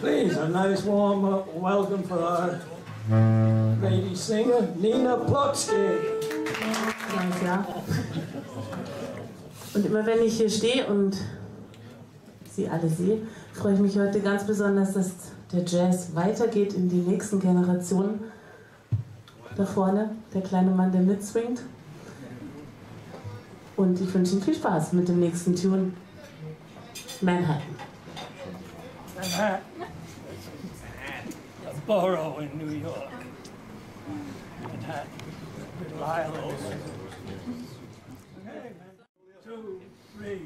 Please, a nice warm uh, welcome for our lady singer, Nina Plotsky. Nice, ja. Und immer wenn ich hier stehe und Sie alle sehe, freue ich mich heute ganz besonders, dass der Jazz weitergeht in die nächsten Generationen. Da vorne, der kleine Mann, der mitswingt. Und ich wünsche Ihnen viel Spaß mit dem nächsten Tune. Manhattan. That, a borough in New York. Manhattan, with Lyle Okay, man. Two, three.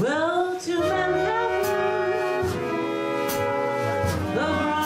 Well, to Manhattan, the